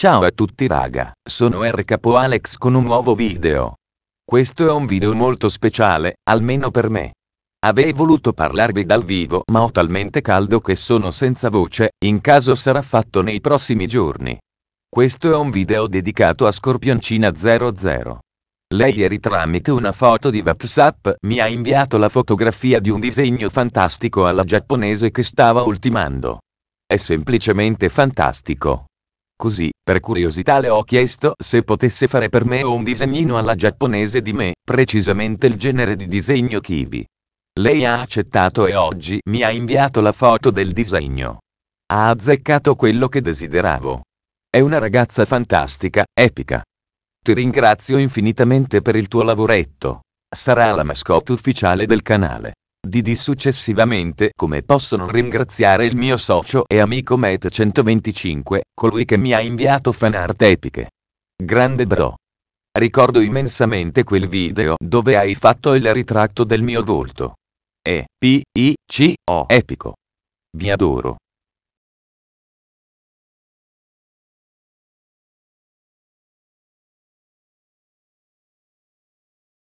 Ciao a tutti raga, sono R Capo Alex con un nuovo video. Questo è un video molto speciale, almeno per me. Avrei voluto parlarvi dal vivo ma ho talmente caldo che sono senza voce, in caso sarà fatto nei prossimi giorni. Questo è un video dedicato a Scorpioncina 00. Lei ieri tramite una foto di Whatsapp mi ha inviato la fotografia di un disegno fantastico alla giapponese che stava ultimando. È semplicemente fantastico. Così, per curiosità le ho chiesto se potesse fare per me un disegnino alla giapponese di me, precisamente il genere di disegno kiwi. Lei ha accettato e oggi mi ha inviato la foto del disegno. Ha azzeccato quello che desideravo. È una ragazza fantastica, epica. Ti ringrazio infinitamente per il tuo lavoretto. Sarà la mascotte ufficiale del canale. Didi successivamente come possono ringraziare il mio socio e amico Met125, colui che mi ha inviato fanart epiche. Grande bro. Ricordo immensamente quel video dove hai fatto il ritratto del mio volto. E, P, I, C, O, epico. Vi adoro.